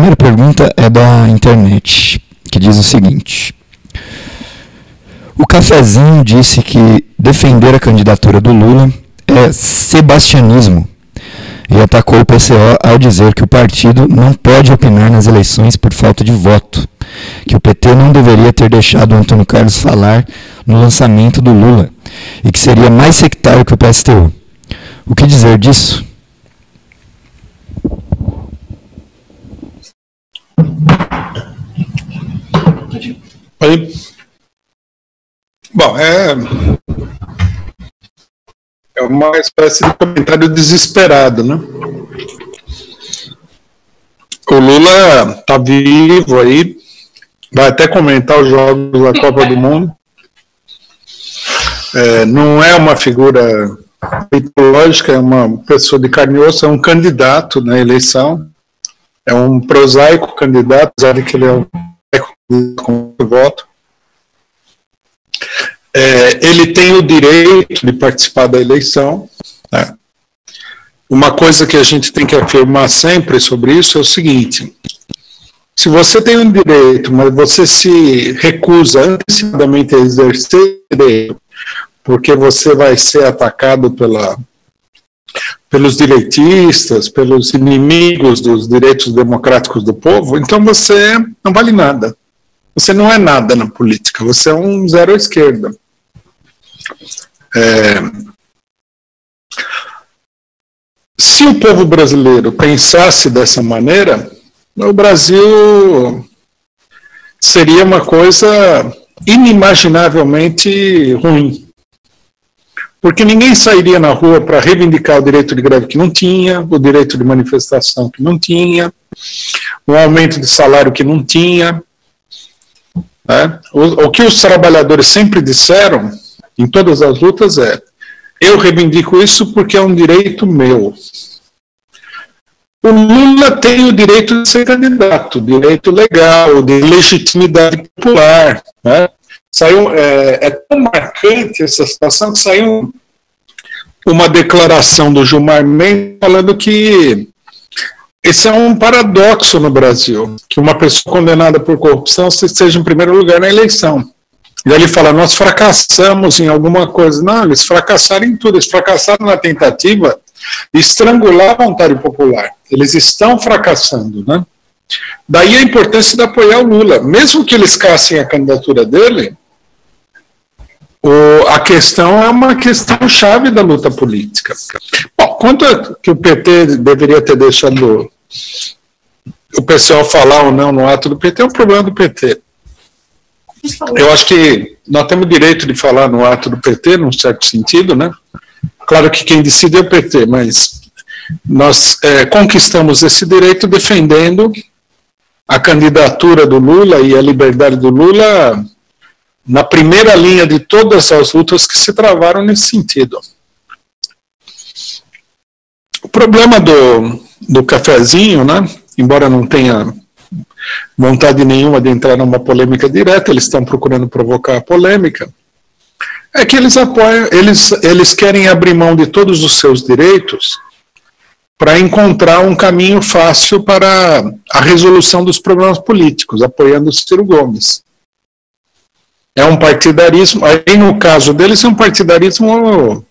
primeira pergunta é da internet, que diz o seguinte: O Cafezinho disse que defender a candidatura do Lula é sebastianismo e atacou o PCO ao dizer que o partido não pode opinar nas eleições por falta de voto, que o PT não deveria ter deixado o Antônio Carlos falar no lançamento do Lula e que seria mais sectário que o PSTU. O que dizer disso? Oi. Bom, é, é uma espécie de comentário desesperado, né? O Lula está vivo aí, vai até comentar os jogos da Copa do Mundo. É, não é uma figura mitológica, é uma pessoa de carne e osso, é um candidato na eleição, é um prosaico candidato, apesar de que ele é um com voto. É, ele tem o direito de participar da eleição. Né? Uma coisa que a gente tem que afirmar sempre sobre isso é o seguinte: se você tem um direito, mas você se recusa antecipadamente a exercer direito, porque você vai ser atacado pela, pelos direitistas, pelos inimigos dos direitos democráticos do povo, então você não vale nada. Você não é nada na política, você é um zero à esquerda. É... Se o povo brasileiro pensasse dessa maneira, o Brasil seria uma coisa inimaginavelmente ruim. Porque ninguém sairia na rua para reivindicar o direito de greve que não tinha, o direito de manifestação que não tinha, o aumento de salário que não tinha, né? O, o que os trabalhadores sempre disseram em todas as lutas é: eu reivindico isso porque é um direito meu. O Lula tem o direito de ser candidato, direito legal, de legitimidade popular. Né? Saiu, é, é tão marcante essa situação que saiu uma declaração do Gilmar Mendes falando que esse é um paradoxo no Brasil, que uma pessoa condenada por corrupção esteja em primeiro lugar na eleição. E ele fala, nós fracassamos em alguma coisa. Não, eles fracassaram em tudo, eles fracassaram na tentativa de estrangular a vontade popular. Eles estão fracassando, né? Daí a importância de apoiar o Lula. Mesmo que eles cassem a candidatura dele, o, a questão é uma questão chave da luta política. Bom, quanto a que o PT deveria ter deixado o pessoal falar ou não no ato do PT, é um problema do PT. Eu acho que nós temos direito de falar no ato do PT, num certo sentido, né? Claro que quem decide é o PT, mas nós é, conquistamos esse direito defendendo a candidatura do Lula e a liberdade do Lula na primeira linha de todas as lutas que se travaram nesse sentido. O problema do, do cafezinho, né, embora não tenha vontade nenhuma de entrar numa polêmica direta, eles estão procurando provocar a polêmica, é que eles apoiam, eles, eles querem abrir mão de todos os seus direitos para encontrar um caminho fácil para a resolução dos problemas políticos, apoiando Ciro Gomes. É um partidarismo, aí no caso deles é um partidarismo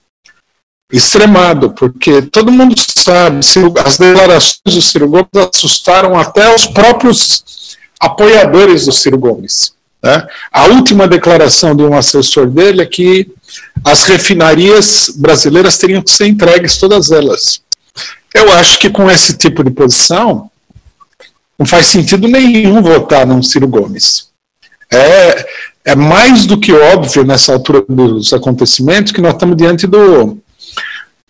extremado, porque todo mundo sabe, as declarações do Ciro Gomes assustaram até os próprios apoiadores do Ciro Gomes. Né? A última declaração de um assessor dele é que as refinarias brasileiras teriam que ser entregues, todas elas. Eu acho que com esse tipo de posição, não faz sentido nenhum votar no Ciro Gomes. É, é mais do que óbvio nessa altura dos acontecimentos que nós estamos diante do,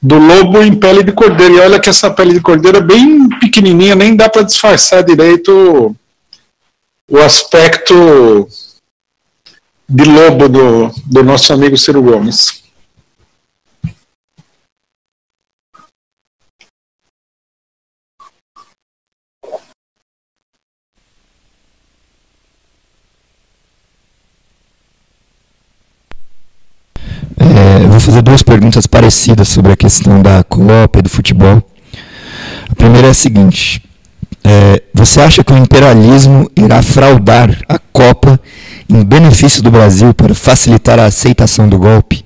do lobo em pele de cordeiro. E olha que essa pele de cordeiro é bem pequenininha, nem dá para disfarçar direito o aspecto de lobo do, do nosso amigo Ciro Gomes. Fazer duas perguntas parecidas sobre a questão da Copa e do futebol. A primeira é a seguinte: É, você acha que o imperialismo irá fraudar a Copa em benefício do Brasil para facilitar a aceitação do golpe?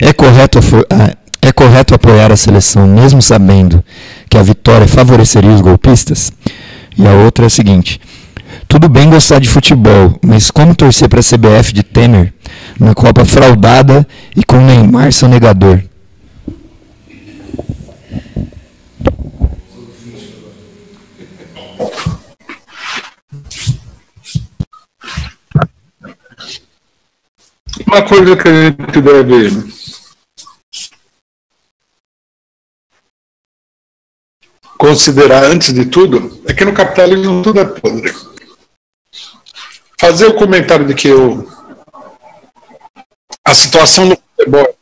É correto, é correto apoiar a seleção mesmo sabendo que a vitória favoreceria os golpistas? E a outra é a seguinte: tudo bem gostar de futebol, mas como torcer para a CBF de Temer na Copa fraudada e com Neymar sonegador? Uma coisa que a gente deve considerar antes de tudo é que no capitalismo tudo é podre. Fazer o comentário de que o, a situação do futebol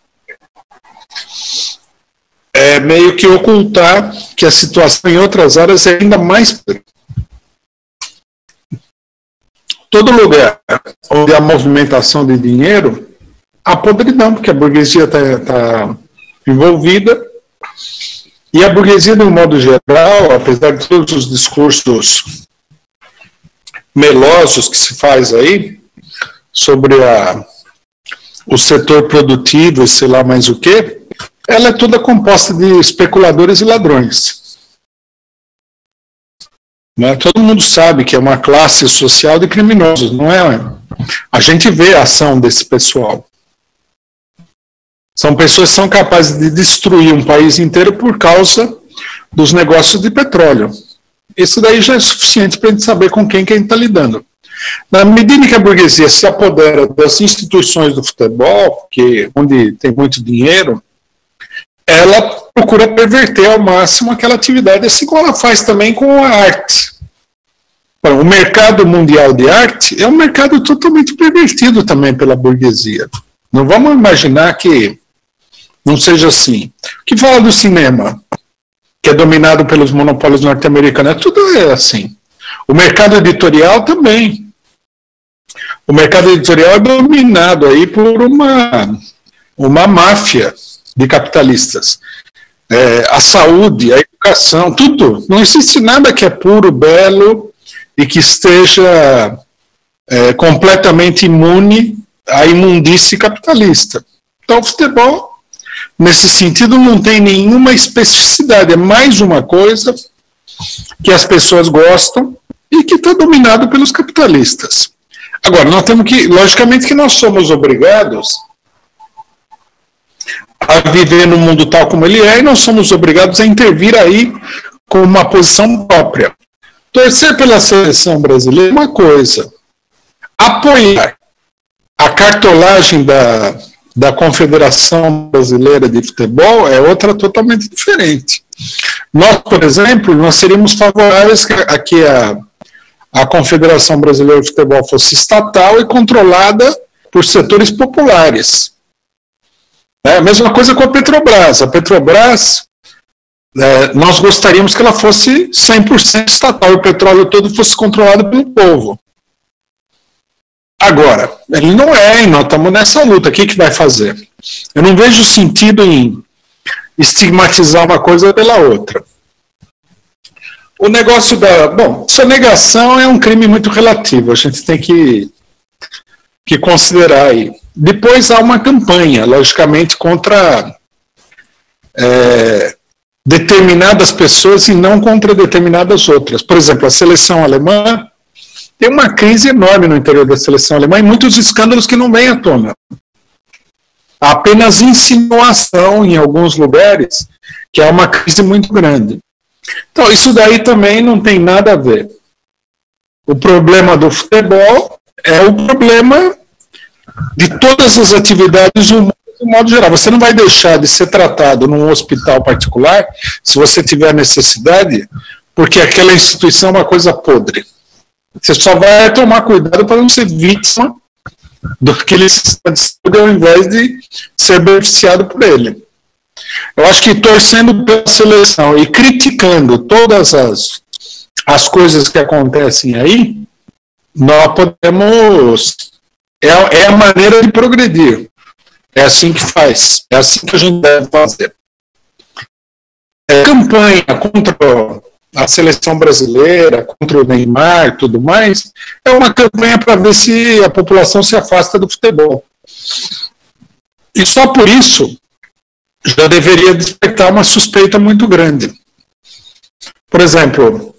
é meio que ocultar que a situação em outras áreas é ainda mais todo lugar onde há movimentação de dinheiro, há podridão, porque a burguesia está tá envolvida. E a burguesia, de um modo geral, apesar de todos os discursos melosos que se faz aí sobre a, o setor produtivo e sei lá mais o que, ela é toda composta de especuladores e ladrões. Né? Todo mundo sabe que é uma classe social de criminosos, não é? A gente vê a ação desse pessoal. São pessoas que são capazes de destruir um país inteiro por causa dos negócios de petróleo. Isso daí já é suficiente para a gente saber com quem que a gente está lidando. Na medida que a burguesia se apodera das instituições do futebol, que onde tem muito dinheiro, ela procura perverter ao máximo aquela atividade, assim como ela faz também com a arte. O mercado mundial de arte é um mercado totalmente pervertido também pela burguesia. Não vamos imaginar que não seja assim. O que fala do cinema, que é dominado pelos monopólios norte-americanos, tudo é assim. O mercado editorial também. O mercado editorial é dominado aí por uma, uma máfia de capitalistas. É, a saúde, a educação, tudo. Não existe nada que é puro, belo e que esteja é, completamente imune à imundície capitalista. Então, o futebol, nesse sentido, não tem nenhuma especificidade, é mais uma coisa que as pessoas gostam e que está dominado pelos capitalistas. Agora, nós temos que, logicamente, que nós somos obrigados a viver no mundo tal como ele é, e nós somos obrigados a intervir aí com uma posição própria. Torcer pela seleção brasileira é uma coisa. Apoiar a cartolagem da, da Confederação Brasileira de Futebol é outra totalmente diferente. Nós, por exemplo, nós seríamos favoráveis a que a, a Confederação Brasileira de Futebol fosse estatal e controlada por setores populares. É a mesma coisa com a Petrobras. A Petrobras, é, nós gostaríamos que ela fosse 100% estatal, o petróleo todo fosse controlado pelo povo. Agora, ele não é, e nós estamos nessa luta. O que, que vai fazer? Eu não vejo sentido em estigmatizar uma coisa pela outra. O negócio da. Bom, sonegação é um crime muito relativo, a gente tem que, que considerar aí. Depois há uma campanha, logicamente, contra é, determinadas pessoas e não contra determinadas outras. Por exemplo, a seleção alemã tem uma crise enorme no interior da seleção alemã e muitos escândalos que não vêm à tona. Há apenas insinuação em alguns lugares que há uma crise muito grande. Então, isso daí também não tem nada a ver. O problema do futebol é o problema de todas as atividades humanas de modo geral. Você não vai deixar de ser tratado num hospital particular se você tiver necessidade, porque aquela instituição é uma coisa podre. Você só vai tomar cuidado para não ser vítima daquele sistema de saúde ao invés de ser beneficiado por ele. Eu acho que torcendo pela seleção e criticando todas as, as coisas que acontecem aí, nós podemos é, é a maneira de progredir. É assim que faz. É assim que a gente deve fazer. É, campanha contra a seleção brasileira, contra o Neymar tudo mais, é uma campanha para ver se a população se afasta do futebol. E só por isso já deveria despertar uma suspeita muito grande. Por exemplo,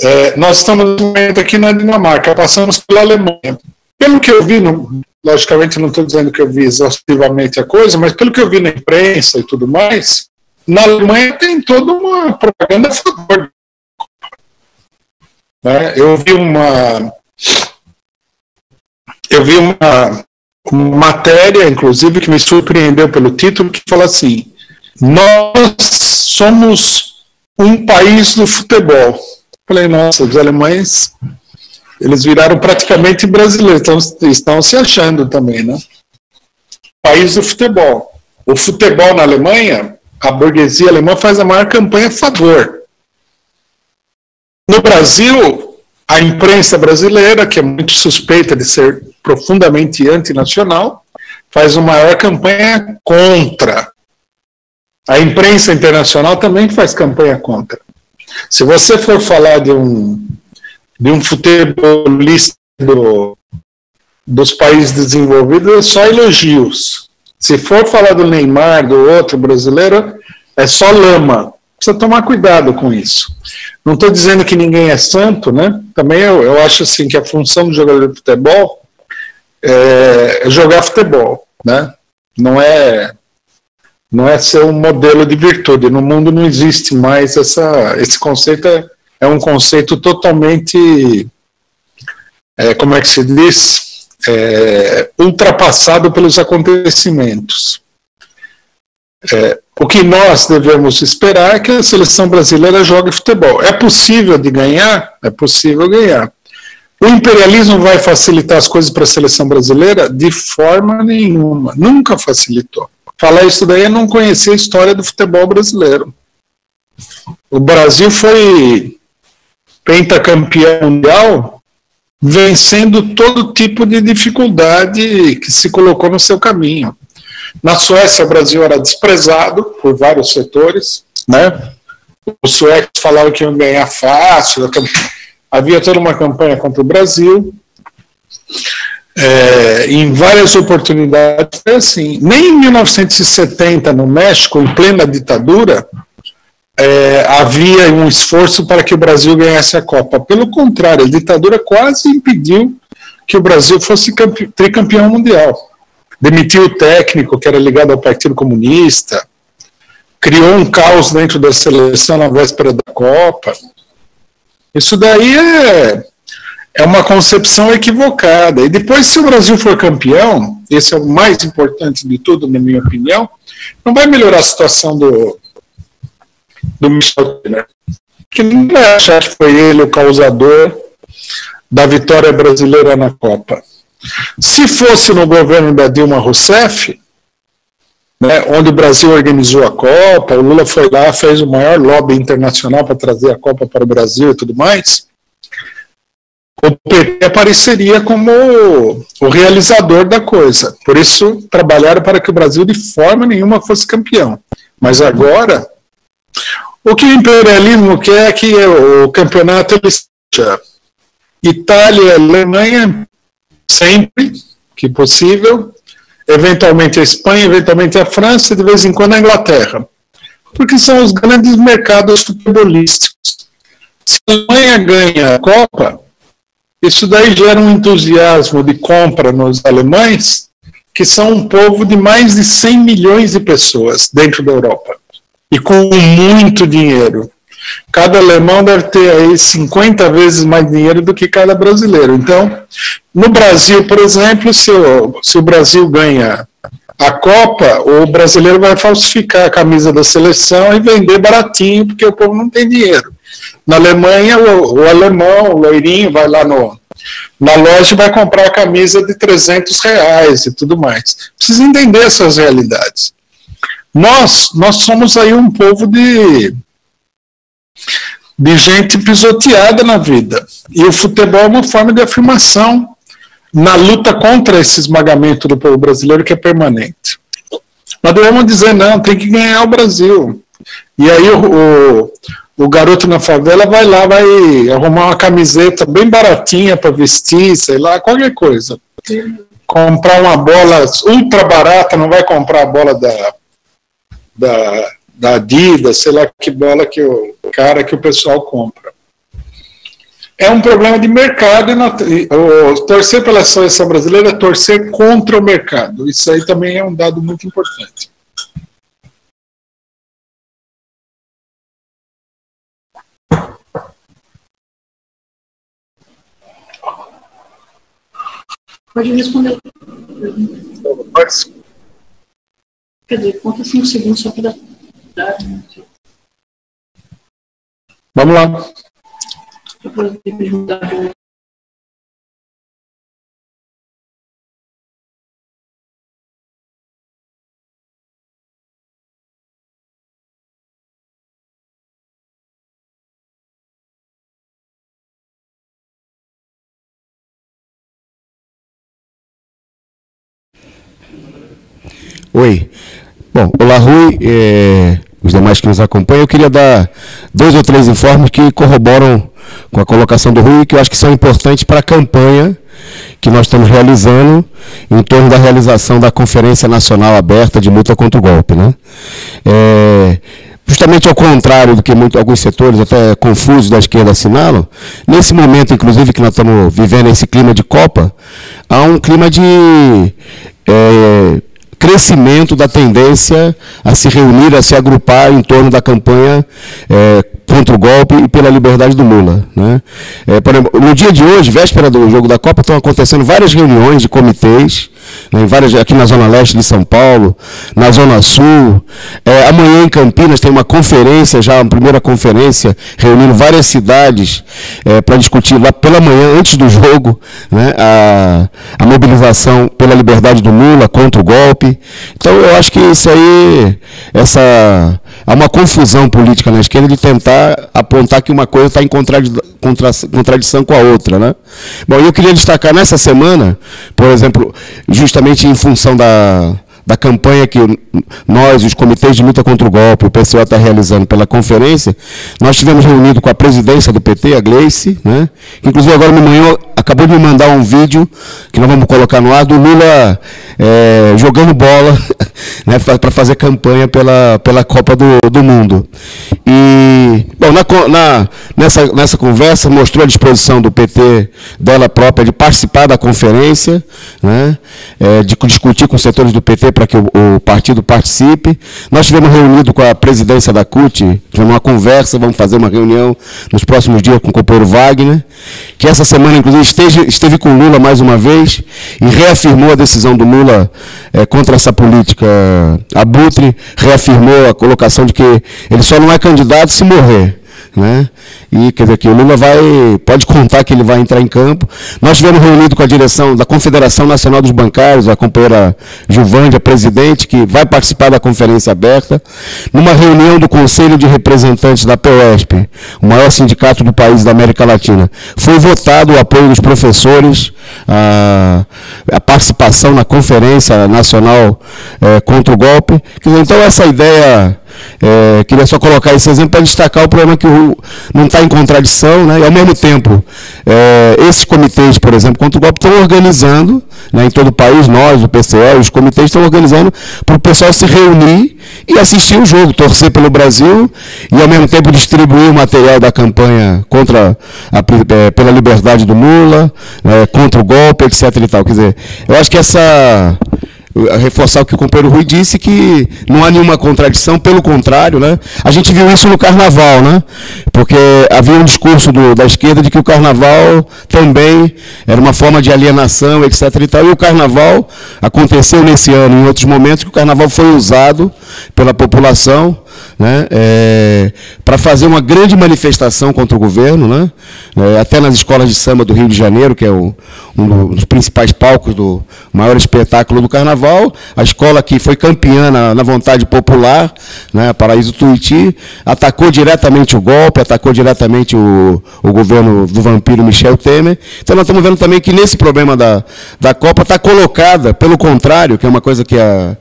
é, nós estamos aqui na Dinamarca, passamos pela Alemanha. Pelo que eu vi, não, logicamente não estou dizendo que eu vi exaustivamente a coisa, mas pelo que eu vi na imprensa e tudo mais, na Alemanha tem toda uma propaganda a favor. Né? Eu vi uma. Eu vi uma matéria, inclusive, que me surpreendeu pelo título, que fala assim: Nós somos um país do futebol. Falei, nossa, os alemães eles viraram praticamente brasileiros, então estão se achando também, né? País do futebol. O futebol na Alemanha a burguesia alemã faz a maior campanha a favor. No Brasil, a imprensa brasileira, que é muito suspeita de ser profundamente antinacional, faz uma maior campanha contra. A imprensa internacional também faz campanha contra. Se você for falar de um, de um futebolista do, dos países desenvolvidos, é só elogios. Se for falar do Neymar, do outro brasileiro, é só lama. Precisa tomar cuidado com isso. Não estou dizendo que ninguém é santo, né? Também eu, eu acho assim que a função do jogador de futebol é jogar futebol, né? Não é não é ser um modelo de virtude. No mundo não existe mais essa esse conceito é, é um conceito totalmente é, como é que se diz é, ultrapassado pelos acontecimentos. É, o que nós devemos esperar é que a seleção brasileira jogue futebol. É possível de ganhar? É possível ganhar. O imperialismo vai facilitar as coisas para a seleção brasileira? De forma nenhuma. Nunca facilitou. Falar isso daí é não conhecer a história do futebol brasileiro. O Brasil foi pentacampeão mundial vencendo todo tipo de dificuldade que se colocou no seu caminho. Na Suécia, o Brasil era desprezado por vários setores, né? Os suecos falavam que iam ganhar fácil, havia toda uma campanha contra o Brasil. É, em várias oportunidades assim. Nem em 1970, no México, em plena ditadura, é, havia um esforço para que o Brasil ganhasse a Copa. Pelo contrário, a ditadura quase impediu que o Brasil fosse tricampeão mundial. Demitiu o técnico, que era ligado ao Partido Comunista, criou um caos dentro da seleção na véspera da Copa. Isso daí é, é uma concepção equivocada. E depois, se o Brasil for campeão, esse é o mais importante de tudo, na minha opinião, não vai melhorar a situação do, do Michel Temer. Que não vai achar que foi ele o causador da vitória brasileira na Copa. Se fosse no governo da Dilma Rousseff, né, onde o Brasil organizou a Copa, o Lula foi lá, fez o maior lobby internacional para trazer a Copa para o Brasil e tudo mais, o PT apareceria como o realizador da coisa. Por isso, trabalharam para que o Brasil de forma nenhuma fosse campeão. Mas agora, o que o imperialismo quer é que o campeonato seja Itália e Alemanha, sempre que possível, eventualmente a Espanha, eventualmente a França e de vez em quando a Inglaterra. Porque são os grandes mercados futebolísticos. Se a Alemanha ganha a Copa, isso daí gera um entusiasmo de compra nos alemães, que são um povo de mais de 100 milhões de pessoas dentro da Europa e com muito dinheiro. Cada alemão deve ter aí 50 vezes mais dinheiro do que cada brasileiro. Então, no Brasil, por exemplo, se o, se o Brasil ganha a Copa, o brasileiro vai falsificar a camisa da seleção e vender baratinho, porque o povo não tem dinheiro. Na Alemanha, o, o alemão, o loirinho, vai lá no, na loja vai comprar a camisa de 300 reais e tudo mais. Precisa entender essas realidades. Nós, nós somos aí um povo de, de gente pisoteada na vida. E o futebol é uma forma de afirmação na luta contra esse esmagamento do povo brasileiro que é permanente. Mas devemos dizer, não, tem que ganhar o Brasil. E aí o, o, o garoto na favela vai lá, vai arrumar uma camiseta bem baratinha para vestir, sei lá, qualquer coisa. Comprar uma bola ultra barata, não vai comprar a bola da, da, da Adidas, sei lá que bola que o cara que o pessoal compra. É um problema de mercado e o, torcer pela seleção brasileira é torcer contra o mercado. Isso aí também é um dado muito importante. Pode responder. Pode. Quer dizer, conta cinco segundos só para Vamos lá. Oi. Bom, olá Rui, é, os demais que nos acompanham, eu queria dar dois ou três informes que corroboram com a colocação do Rui, que eu acho que são importantes para a campanha que nós estamos realizando em torno da realização da Conferência Nacional Aberta de Luta contra o Golpe. Né? É, justamente ao contrário do que muito, alguns setores, até confusos da esquerda, assinalam, nesse momento, inclusive, que nós estamos vivendo esse clima de Copa, há um clima de é, crescimento da tendência a se reunir, a se agrupar em torno da campanha é, contra o golpe e pela liberdade do Lula. Né? É, exemplo, no dia de hoje, véspera do jogo da Copa, estão acontecendo várias reuniões de comitês, né, várias, aqui na Zona Leste de São Paulo, na Zona Sul. É, amanhã em Campinas tem uma conferência, já uma primeira conferência, reunindo várias cidades é, para discutir lá pela manhã, antes do jogo, né, a, a mobilização pela liberdade do Lula contra o golpe. Então eu acho que isso aí, essa há uma confusão política na esquerda de tentar apontar que uma coisa está em contradição com a outra. Né? Bom, eu queria destacar nessa semana, por exemplo, justamente em função da, da campanha que nós, os comitês de luta contra o golpe, o PCO está realizando pela conferência, nós tivemos reunido com a presidência do PT, a Gleice, né? inclusive agora de manhã acabou de me mandar um vídeo que nós vamos colocar no ar do Lula é, jogando bola né, para fazer campanha pela, pela Copa do, do Mundo. E, bom, na, na, nessa, nessa conversa mostrou a disposição do PT dela própria de participar da conferência, né, é, de discutir com os setores do PT para que o, o, partido participe. Nós tivemos reunido com a presidência da CUT, tivemos uma conversa, vamos fazer uma reunião nos próximos dias com o companheiro Wagner, que essa semana, inclusive, esteve, esteve com Lula mais uma vez e reafirmou a decisão do Lula é, contra essa política abutre, reafirmou a colocação de que ele só não é candidato se morrer. Né? E quer dizer que o Lula vai, pode contar que ele vai entrar em campo. Nós tivemos reunido com a direção da Confederação Nacional dos Bancários, a companheira Gilvândia, presidente, que vai participar da conferência aberta, numa reunião do Conselho de Representantes da POSP, o maior sindicato do país da América Latina. Foi votado o apoio dos professores, a, a participação na Conferência Nacional é, contra o Golpe. Então, essa ideia é, queria só colocar esse exemplo para destacar o problema que o, não está em contradição, né? e ao mesmo tempo, é, esses comitês, por exemplo, contra o golpe, estão organizando, né, em todo o país, nós, o PCO, os comitês estão organizando para o pessoal se reunir e assistir o jogo, torcer pelo Brasil e ao mesmo tempo distribuir o material da campanha contra a, é, pela liberdade do Lula, é, contra o golpe, etc. E tal. Quer dizer, eu acho que essa reforçar o que o companheiro Rui disse, que não há nenhuma contradição, pelo contrário, né? A gente viu isso no carnaval, né? Porque havia um discurso do, da esquerda de que o carnaval também era uma forma de alienação, etc. E, tal, e o carnaval aconteceu nesse ano, em outros momentos, que o carnaval foi usado pela população né, é, para fazer uma grande manifestação contra o governo, né, é, até nas escolas de samba do Rio de Janeiro, que é o, um dos principais palcos do maior espetáculo do carnaval, a escola que foi campeã na, na vontade popular, né, Paraíso Tuiuti, atacou diretamente o golpe, atacou diretamente o, o governo do vampiro Michel Temer. Então nós estamos vendo também que nesse problema da, da Copa está colocada, pelo contrário, que é uma coisa que a,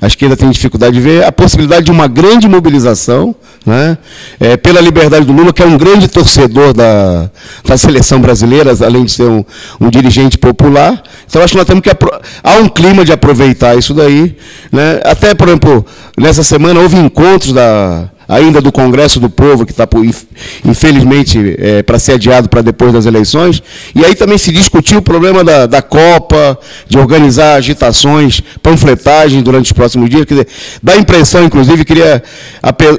a esquerda tem dificuldade de ver, a possibilidade de uma grande mobilização mobilização, né? É, pela liberdade do Lula, que é um grande torcedor da, da seleção brasileira, além de ser um, um dirigente popular. Então, acho que nós temos que. Há um clima de aproveitar isso daí. Né? Até, por exemplo, nessa semana houve encontros da, ainda do Congresso do Povo, que está, infelizmente, é, para ser adiado para depois das eleições. E aí também se discutiu o problema da, da Copa, de organizar agitações, panfletagem durante os próximos dias. Quer dizer, dá a impressão, inclusive, queria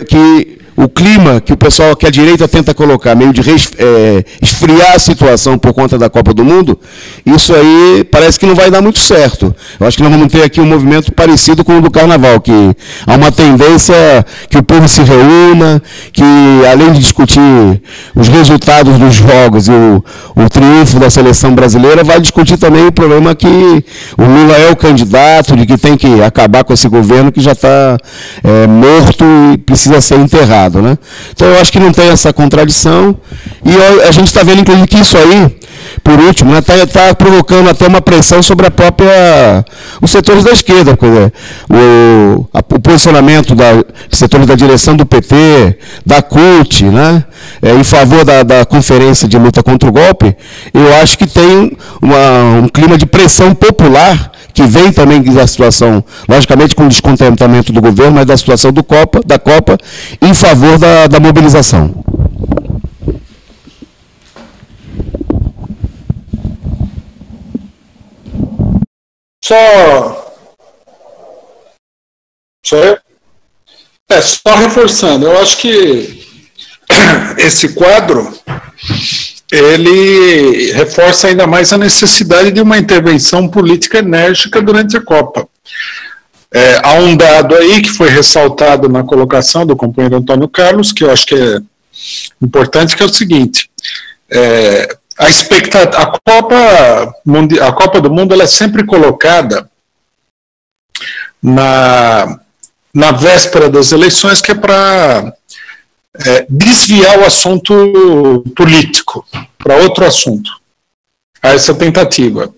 que o clima que o pessoal, que a direita tenta colocar, meio de é, esfriar a situação por conta da Copa do Mundo, isso aí parece que não vai dar muito certo. Eu acho que nós vamos ter aqui um movimento parecido com o do Carnaval, que há uma tendência que o povo se reúna, que além de discutir os resultados dos jogos e o, o triunfo da seleção brasileira, vai discutir também o problema que o Lula é o candidato, de que tem que acabar com esse governo que já está é, morto e precisa ser enterrado. Né? Então eu acho que não tem essa contradição. E a gente está vendo, inclusive, que isso aí, por último, está né, tá provocando até uma pressão sobre a própria, os setores da esquerda. O, a, o posicionamento da setores da direção do PT, da CUT, né, é, em favor da, da conferência de luta contra o golpe, eu acho que tem uma, um clima de pressão popular que vem também da situação, logicamente com descontentamento do governo, mas da situação do Copa, da Copa, em favor da, da mobilização. Só. Só eu? É, só reforçando, eu acho que esse quadro ele reforça ainda mais a necessidade de uma intervenção política enérgica durante a Copa. É, há um dado aí que foi ressaltado na colocação do companheiro Antônio Carlos, que eu acho que é importante, que é o seguinte: é, a expectativa, a Copa, a Copa do Mundo ela é sempre colocada na, na véspera das eleições, que é para é, desviar o assunto político para outro assunto. A essa tentativa.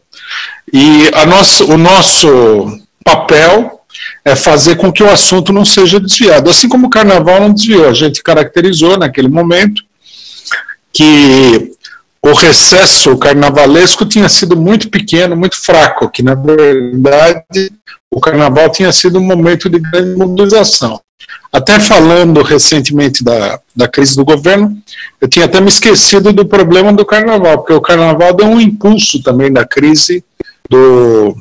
E a nosso, o nosso papel é fazer com que o assunto não seja desviado. Assim como o carnaval não desviou, a gente caracterizou naquele momento que o recesso carnavalesco tinha sido muito pequeno, muito fraco, que na verdade o carnaval tinha sido um momento de grande mobilização. Até falando recentemente da, da crise do governo, eu tinha até me esquecido do problema do carnaval, porque o carnaval deu um impulso também da crise do,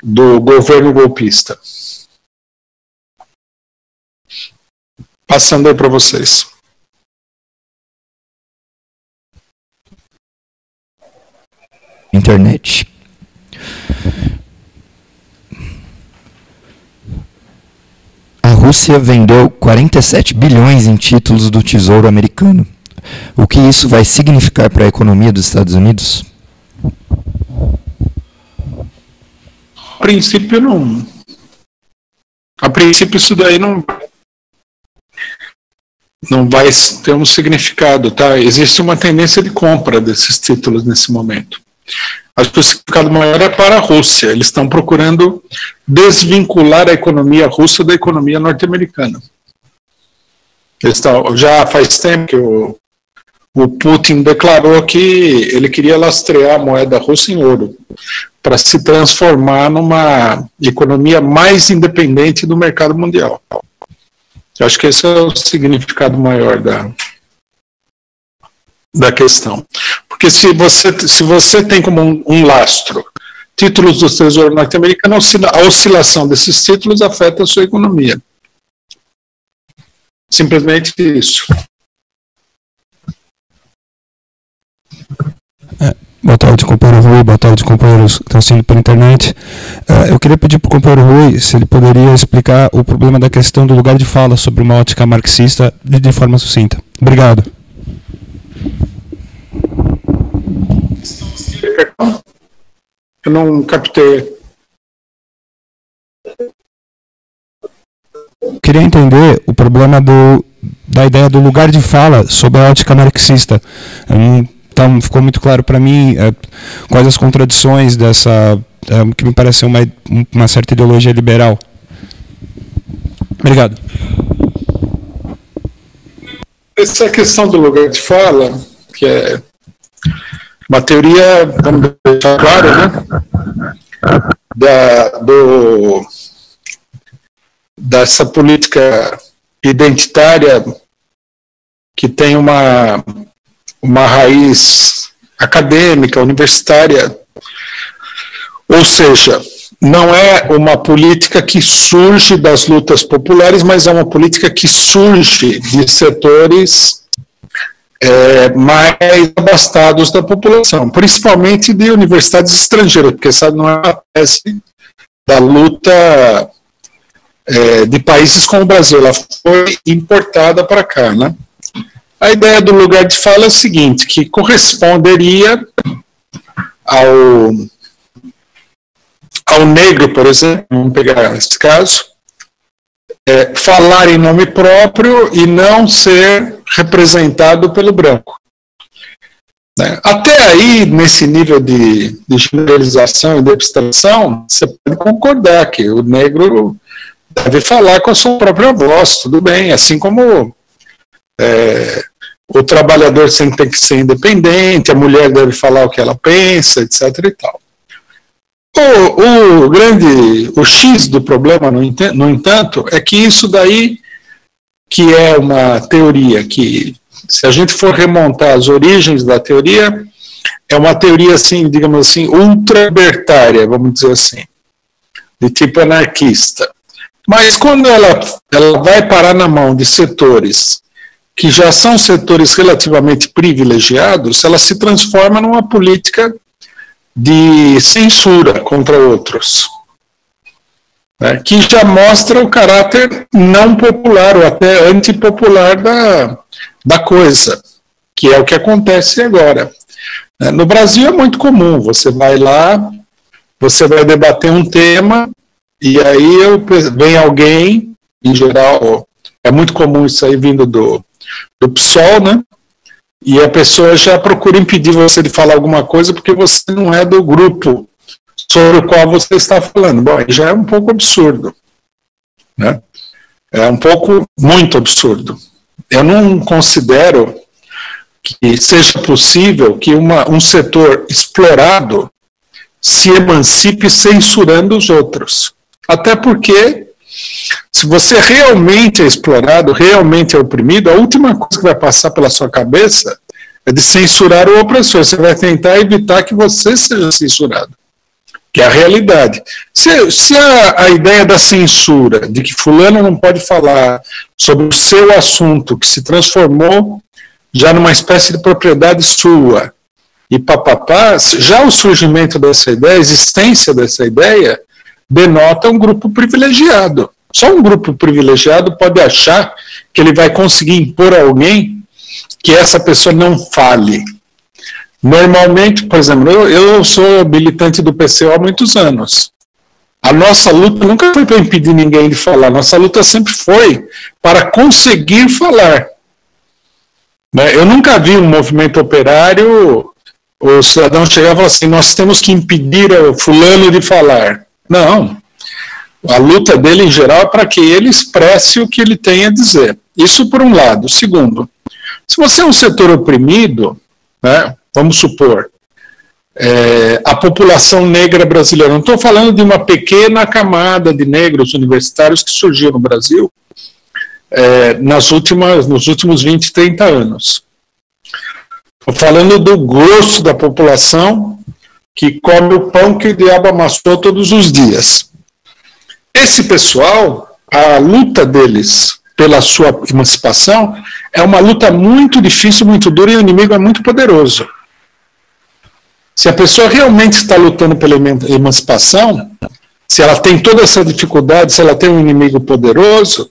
do governo golpista. Passando aí para vocês. Internet. A Rússia vendeu 47 bilhões em títulos do Tesouro Americano. O que isso vai significar para a economia dos Estados Unidos? A princípio não. A princípio isso daí não não vai ter um significado, tá? Existe uma tendência de compra desses títulos nesse momento. Acho que o significado maior é para a Rússia. Eles estão procurando desvincular a economia russa da economia norte-americana. Já faz tempo que o, o Putin declarou que ele queria lastrear a moeda russa em ouro para se transformar numa economia mais independente do mercado mundial. Eu acho que esse é o significado maior da, da questão. Porque se você, se você tem como um, um lastro títulos do Tesouro norte-americano, a oscilação desses títulos afeta a sua economia. Simplesmente isso. É, boa tarde, companheiro Rui. Boa tarde, companheiros que estão assistindo pela internet. É, eu queria pedir para o companheiro Rui se ele poderia explicar o problema da questão do lugar de fala sobre uma ótica marxista de, de forma sucinta. Obrigado. Eu não captei. Queria entender o problema do, da ideia do lugar de fala sobre a ótica marxista. Então, ficou muito claro para mim é, quais as contradições dessa, é, que me parece uma, uma certa ideologia liberal. Obrigado. essa questão do lugar de fala, que é uma teoria, vamos deixar claro, né? Da, do, dessa política identitária que tem uma, uma raiz acadêmica, universitária, ou seja, não é uma política que surge das lutas populares, mas é uma política que surge de setores é, mais abastados da população, principalmente de universidades estrangeiras, porque essa não é a tese da luta é, de países como o Brasil, ela foi importada para cá, né? A ideia do lugar de fala é o seguinte, que corresponderia ao, ao negro, por exemplo, vamos pegar esse caso, é, falar em nome próprio e não ser representado pelo branco. Né? Até aí, nesse nível de, de generalização e de abstração, você pode concordar que o negro deve falar com a sua própria voz, tudo bem, assim como é, o trabalhador sempre tem que ser independente, a mulher deve falar o que ela pensa, etc. e tal. O, o grande, o X do problema, no, no entanto, é que isso daí, que é uma teoria que, se a gente for remontar as origens da teoria, é uma teoria, assim, digamos assim, ultra-libertária, vamos dizer assim, de tipo anarquista. Mas quando ela, ela vai parar na mão de setores que já são setores relativamente privilegiados, ela se transforma numa política de censura contra outros, né, que já mostra o caráter não popular ou até antipopular da, da coisa, que é o que acontece agora. Né. No Brasil é muito comum, você vai lá, você vai debater um tema, e aí eu, vem alguém, em geral, é muito comum isso aí vindo do, do PSOL, né? E a pessoa já procura impedir você de falar alguma coisa porque você não é do grupo sobre o qual você está falando. Bom, já é um pouco absurdo, né? É um pouco muito absurdo. Eu não considero que seja possível que uma, um setor explorado se emancipe censurando os outros. Até porque se você realmente é explorado, realmente é oprimido, a última coisa que vai passar pela sua cabeça é de censurar o opressor. Você vai tentar evitar que você seja censurado, que é a realidade. Se, se a, a ideia da censura, de que fulano não pode falar sobre o seu assunto, que se transformou já numa espécie de propriedade sua, e papapá, já o surgimento dessa ideia, a existência dessa ideia, denota um grupo privilegiado. Só um grupo privilegiado pode achar que ele vai conseguir impor a alguém que essa pessoa não fale. Normalmente, por exemplo, eu, eu sou militante do PCO há muitos anos. A nossa luta nunca foi para impedir ninguém de falar, nossa luta sempre foi para conseguir falar. Né? Eu nunca vi um movimento operário, o cidadão chegar e falar assim: nós temos que impedir o fulano de falar. Não. A luta dele, em geral, é para que ele expresse o que ele tem a dizer. Isso por um lado. Segundo, se você é um setor oprimido, né, vamos supor, é, a população negra brasileira, não estou falando de uma pequena camada de negros universitários que surgiu no Brasil é, nas últimas, nos últimos 20, 30 anos. Estou falando do grosso da população que come o pão que o diabo amassou todos os dias. Esse pessoal, a luta deles pela sua emancipação é uma luta muito difícil, muito dura e o inimigo é muito poderoso. Se a pessoa realmente está lutando pela emancipação, se ela tem toda essa dificuldade, se ela tem um inimigo poderoso,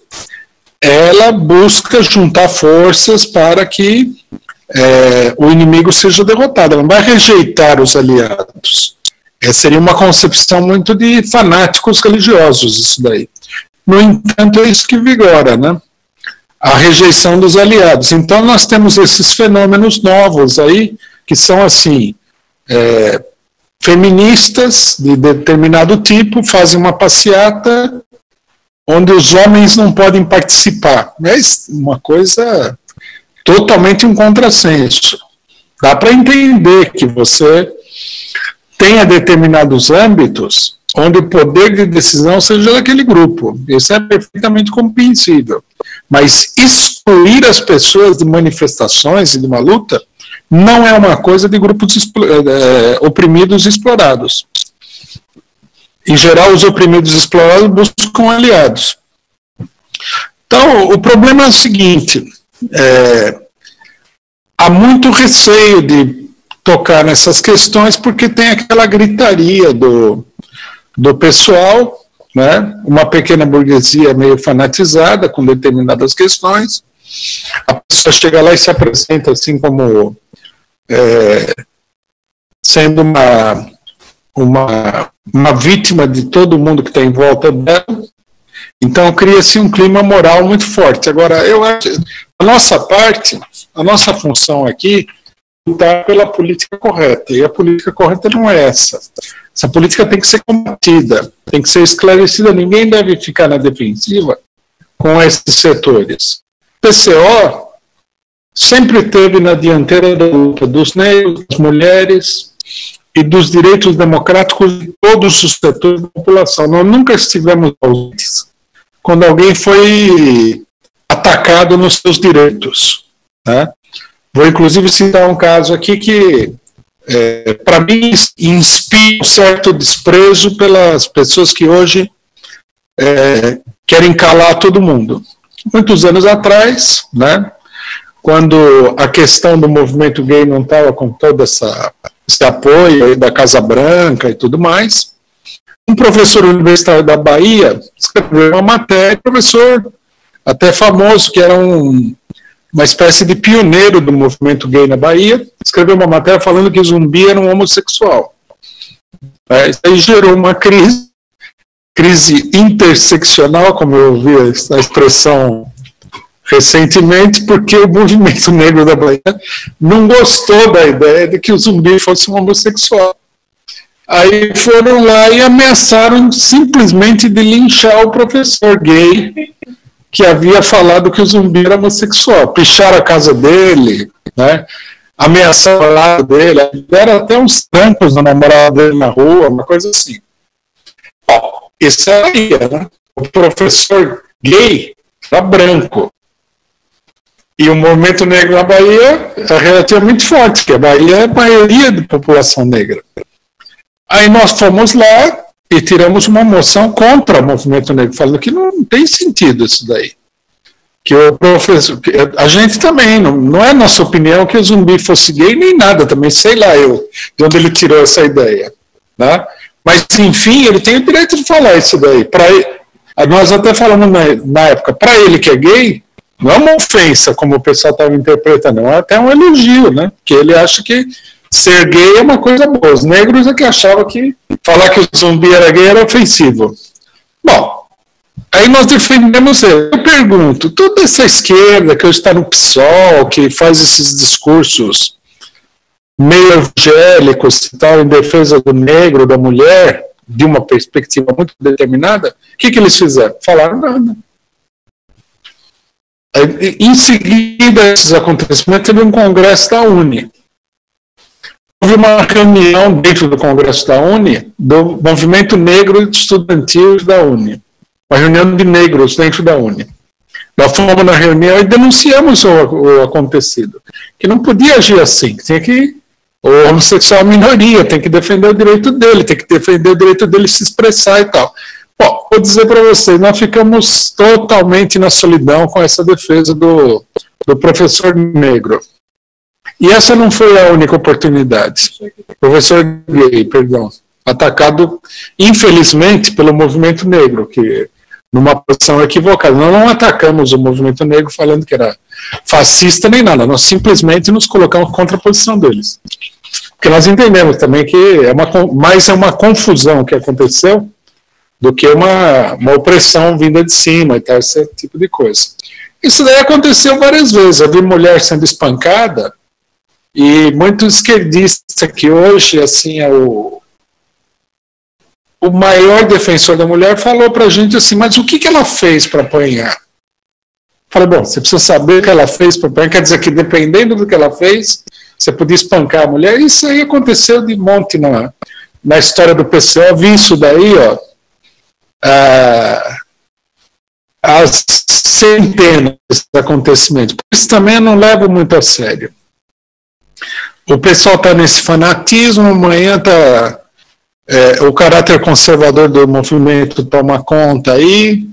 ela busca juntar forças para que é, o inimigo seja derrotado. Ela não vai rejeitar os aliados. É, seria uma concepção muito de fanáticos religiosos, isso daí. No entanto, é isso que vigora, né? A rejeição dos aliados. Então, nós temos esses fenômenos novos aí, que são assim: é, feministas de determinado tipo fazem uma passeata onde os homens não podem participar. É uma coisa totalmente um contrassenso. Dá para entender que você tenha determinados âmbitos onde o poder de decisão seja daquele grupo. Isso é perfeitamente compreensível. Mas excluir as pessoas de manifestações e de uma luta não é uma coisa de grupos é, oprimidos e explorados. Em geral, os oprimidos e explorados buscam aliados. Então, o problema é o seguinte: é, há muito receio de tocar nessas questões porque tem aquela gritaria do, do pessoal, né? uma pequena burguesia meio fanatizada com determinadas questões. A pessoa chega lá e se apresenta assim como é, sendo uma, uma, uma vítima de todo mundo que está em volta dela. Então cria-se um clima moral muito forte. Agora, eu acho, a nossa parte, a nossa função aqui, lutar pela política correta. E a política correta não é essa. Essa política tem que ser combatida, tem que ser esclarecida. Ninguém deve ficar na defensiva com esses setores. PCO sempre teve na dianteira da luta dos negros, das mulheres e dos direitos democráticos de todos os setores da população. Nós nunca estivemos ausentes quando alguém foi atacado nos seus direitos. Né? Vou inclusive citar um caso aqui que, é, para mim, inspira um certo desprezo pelas pessoas que hoje é, querem calar todo mundo. Muitos anos atrás, né, quando a questão do movimento gay não estava com todo essa, esse apoio da Casa Branca e tudo mais, um professor universitário da Bahia escreveu uma matéria, professor até famoso, que era um, uma espécie de pioneiro do movimento gay na Bahia, escreveu uma matéria falando que zumbi era um homossexual. É, isso aí gerou uma crise, crise interseccional, como eu ouvi a expressão recentemente, porque o movimento negro da Bahia não gostou da ideia de que o zumbi fosse um homossexual. Aí foram lá e ameaçaram simplesmente de linchar o professor gay que havia falado que o zumbi era homossexual. Picharam a casa dele, né? ameaçaram o lado dele, deram até uns trancos na namorada dele na rua, uma coisa assim. Bom, isso é aí, né? O professor gay era branco. E o movimento negro na Bahia é relativamente forte, porque a Bahia é a maioria da população negra. Aí nós fomos lá e tiramos uma moção contra o movimento negro, falando que não tem sentido isso daí. Que o professor, a gente também, não, não é nossa opinião que o zumbi fosse gay nem nada também, sei lá eu, de onde ele tirou essa ideia. Né? Mas, enfim, ele tem o direito de falar isso daí. Pra, nós até falamos na, na época, para ele que é gay, não é uma ofensa, como o pessoal estava interpretando, é até um elogio, né? Porque ele acha que ser gay é uma coisa boa. Os negros é que achavam que falar que o zumbi era gay era ofensivo. Bom, aí nós defendemos ele. Eu pergunto, toda essa esquerda que hoje está no PSOL, que faz esses discursos meio evangélicos e tal, em defesa do negro, da mulher, de uma perspectiva muito determinada, o que, que eles fizeram? Falaram nada. Em seguida, esses acontecimentos, teve um congresso da Uni. Houve uma reunião dentro do congresso da Uni do movimento negro estudantil da Uni. Uma reunião de negros dentro da Uni. Nós fomos na reunião e denunciamos o, o acontecido. Que não podia agir assim, tinha que o homossexual é minoria, tem que defender o direito dele, tem que defender o direito dele se expressar e tal. Vou dizer para vocês, nós ficamos totalmente na solidão com essa defesa do, do professor negro. E essa não foi a única oportunidade. Professor gay, perdão, atacado, infelizmente, pelo movimento negro, que numa posição equivocada. Nós não atacamos o movimento negro falando que era fascista nem nada, nós simplesmente nos colocamos contra a posição deles. Porque nós entendemos também que é uma, mais é uma confusão que aconteceu do que uma, uma opressão vinda de cima e tal, esse tipo de coisa. Isso daí aconteceu várias vezes. Eu vi mulher sendo espancada e muito esquerdista que hoje assim é o o maior defensor da mulher falou para a gente assim, mas o que, que ela fez para apanhar? Falei, bom, você precisa saber o que ela fez para Quer dizer que dependendo do que ela fez, você podia espancar a mulher. Isso aí aconteceu de monte na, na história do PCO. Eu vi isso daí, ó. Ah, as centenas de acontecimentos. Por isso também eu não levo muito a sério. O pessoal está nesse fanatismo, amanhã está. É, o caráter conservador do movimento toma conta aí,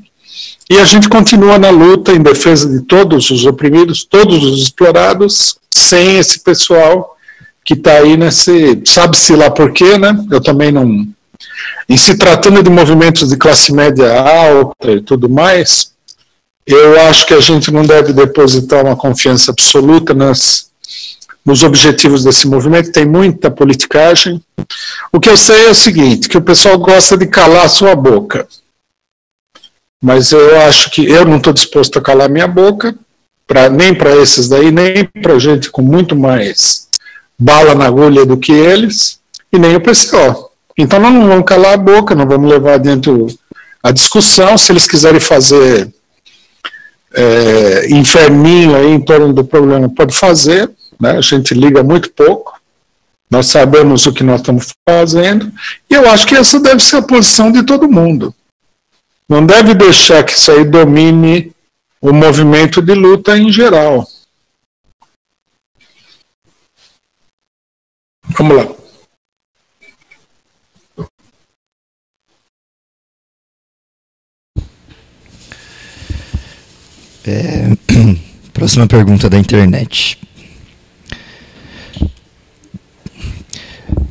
e a gente continua na luta em defesa de todos os oprimidos, todos os explorados, sem esse pessoal que está aí nesse. Sabe-se lá por quê, né? Eu também não. Em se tratando de movimentos de classe média alta e tudo mais, eu acho que a gente não deve depositar uma confiança absoluta nas, nos objetivos desse movimento, tem muita politicagem. O que eu sei é o seguinte, que o pessoal gosta de calar a sua boca. Mas eu acho que eu não estou disposto a calar minha boca, pra, nem para esses daí, nem para gente com muito mais bala na agulha do que eles, e nem o PCO. Então nós não vamos calar a boca, não vamos levar dentro a discussão, se eles quiserem fazer é, inferninho aí em torno do problema, pode fazer, né? a gente liga muito pouco, nós sabemos o que nós estamos fazendo, e eu acho que essa deve ser a posição de todo mundo. Não deve deixar que isso aí domine o movimento de luta em geral. Vamos lá. É, próxima pergunta da internet.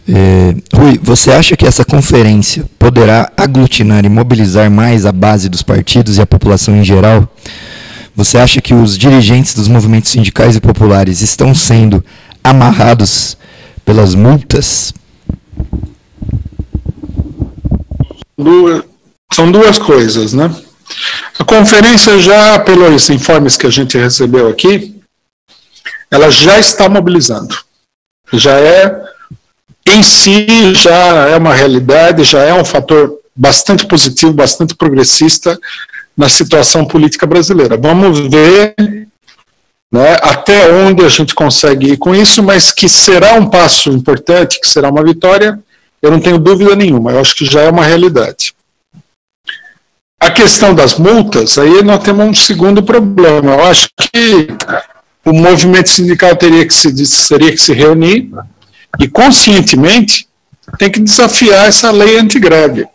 É, Rui, você acha que essa conferência poderá aglutinar e mobilizar mais a base dos partidos e a população em geral? Você acha que os dirigentes dos movimentos sindicais e populares estão sendo amarrados pelas multas? Duas, são duas coisas, né? A conferência já, pelos informes que a gente recebeu aqui, ela já está mobilizando. Já é, em si, já é uma realidade, já é um fator bastante positivo, bastante progressista na situação política brasileira. Vamos ver né, até onde a gente consegue ir com isso, mas que será um passo importante, que será uma vitória, eu não tenho dúvida nenhuma, eu acho que já é uma realidade. A questão das multas, aí nós temos um segundo problema. Eu acho que o movimento sindical teria que se, teria que se reunir e conscientemente tem que desafiar essa lei antigreve.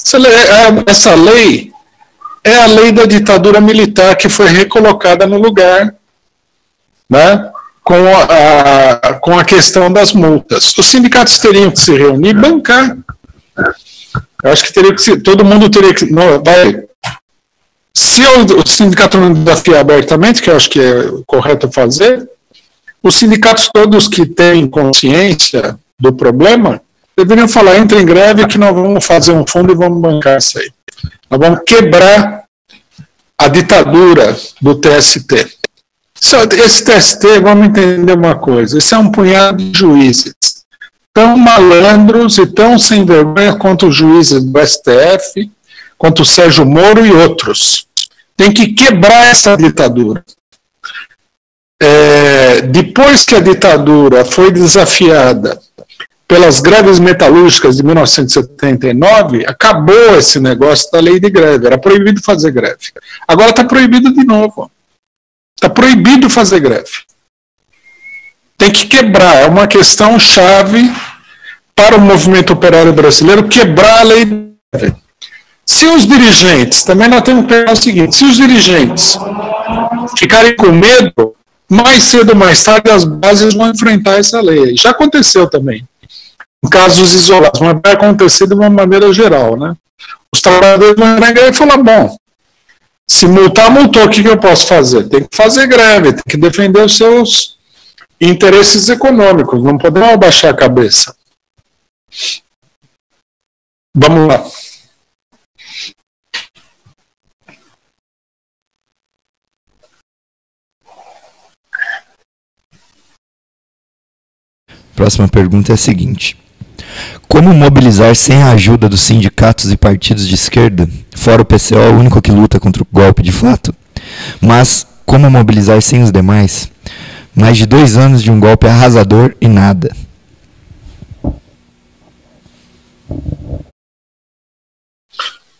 Essa lei, é, essa lei é a lei da ditadura militar que foi recolocada no lugar, né, com a, com a questão das multas. Os sindicatos teriam que se reunir e bancar eu acho que teria que ser, todo mundo teria que. Não, vai, se o, o sindicato não desafiar abertamente, que eu acho que é correto fazer, os sindicatos todos que têm consciência do problema deveriam falar: entre em greve que nós vamos fazer um fundo e vamos bancar isso aí. Nós vamos quebrar a ditadura do TST. Esse TST, vamos entender uma coisa: isso é um punhado de juízes tão malandros e tão sem vergonha quanto os juízes do STF, quanto o Sérgio Moro e outros. Tem que quebrar essa ditadura. É, depois que a ditadura foi desafiada pelas greves metalúrgicas de 1979, acabou esse negócio da lei de greve. Era proibido fazer greve. Agora está proibido de novo. Está proibido fazer greve tem que quebrar. É uma questão chave para o movimento operário brasileiro quebrar a lei. Se os dirigentes, também nós temos que pegar o seguinte: se os dirigentes ficarem com medo, mais cedo ou mais tarde as bases vão enfrentar essa lei. Já aconteceu também, em casos isolados, mas vai acontecer de uma maneira geral. Né? Os trabalhadores vão entrar em greve e falar: bom, se multar, multou, o que, que eu posso fazer? Tem que fazer greve, tem que defender os seus interesses econômicos, não podemos abaixar a cabeça. Vamos lá. Próxima pergunta é a seguinte: Como mobilizar sem a ajuda dos sindicatos e partidos de esquerda, fora o PCO, o único que luta contra o golpe de fato, mas como mobilizar sem os demais. Mais de dois anos de um golpe arrasador e nada.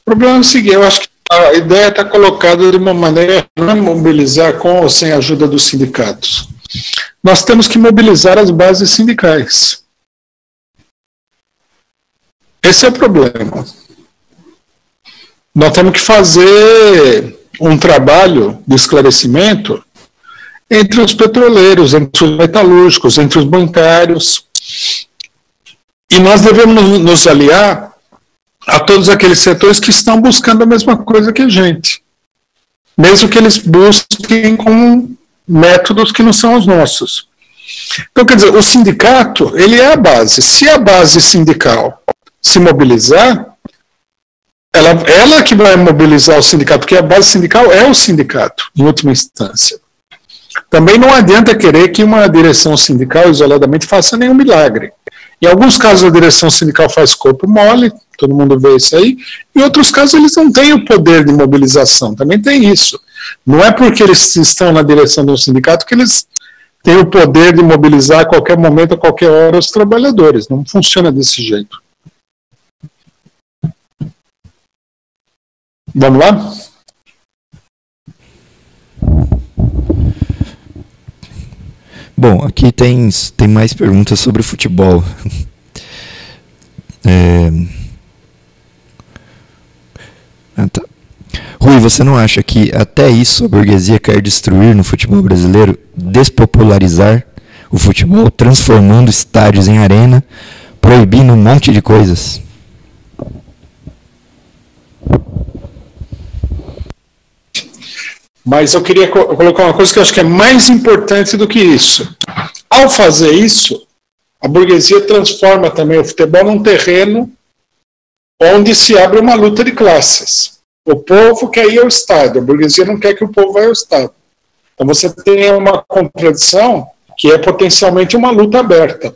O problema é o seguinte, eu acho que a ideia está colocada de uma maneira não mobilizar com ou sem a ajuda dos sindicatos. Nós temos que mobilizar as bases sindicais. Esse é o problema. Nós temos que fazer um trabalho de esclarecimento entre os petroleiros, entre os metalúrgicos, entre os bancários. E nós devemos nos aliar a todos aqueles setores que estão buscando a mesma coisa que a gente. Mesmo que eles busquem com métodos que não são os nossos. Então, quer dizer, o sindicato, ele é a base. Se a base sindical se mobilizar, ela, ela que vai mobilizar o sindicato, porque a base sindical é o sindicato, em última instância. Também não adianta querer que uma direção sindical isoladamente faça nenhum milagre. Em alguns casos a direção sindical faz corpo mole, todo mundo vê isso aí. Em outros casos eles não têm o poder de mobilização, também tem isso. Não é porque eles estão na direção do sindicato que eles têm o poder de mobilizar a qualquer momento, a qualquer hora os trabalhadores. Não funciona desse jeito. Vamos lá? Bom, aqui tem, tem mais perguntas sobre futebol. É... Ah, tá. Rui, você não acha que até isso a burguesia quer destruir no futebol brasileiro, despopularizar o futebol, transformando estádios em arena, proibindo um monte de coisas? Mas eu queria colocar uma coisa que eu acho que é mais importante do que isso. Ao fazer isso, a burguesia transforma também o futebol num terreno onde se abre uma luta de classes. O povo quer ir ao estádio, a burguesia não quer que o povo vá ao estádio. Então você tem uma contradição que é potencialmente uma luta aberta.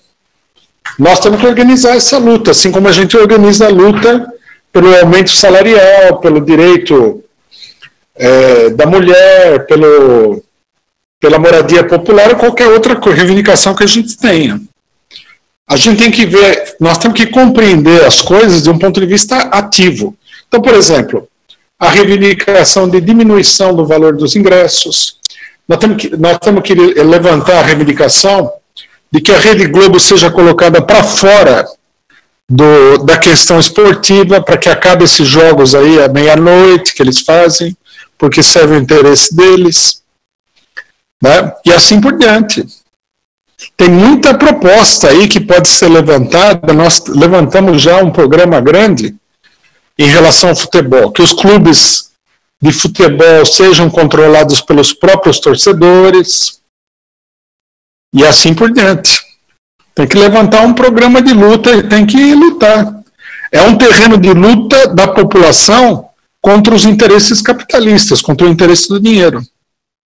Nós temos que organizar essa luta, assim como a gente organiza a luta pelo aumento salarial, pelo direito é, da mulher, pelo, pela moradia popular ou qualquer outra reivindicação que a gente tenha. A gente tem que ver, nós temos que compreender as coisas de um ponto de vista ativo. Então, por exemplo, a reivindicação de diminuição do valor dos ingressos, nós temos que, nós temos que levantar a reivindicação de que a Rede Globo seja colocada para fora do, da questão esportiva, para que acabe esses jogos aí à meia-noite que eles fazem, porque serve o interesse deles, né? e assim por diante. Tem muita proposta aí que pode ser levantada, nós levantamos já um programa grande em relação ao futebol, que os clubes de futebol sejam controlados pelos próprios torcedores, e assim por diante. Tem que levantar um programa de luta e tem que lutar. É um terreno de luta da população contra os interesses capitalistas, contra o interesse do dinheiro.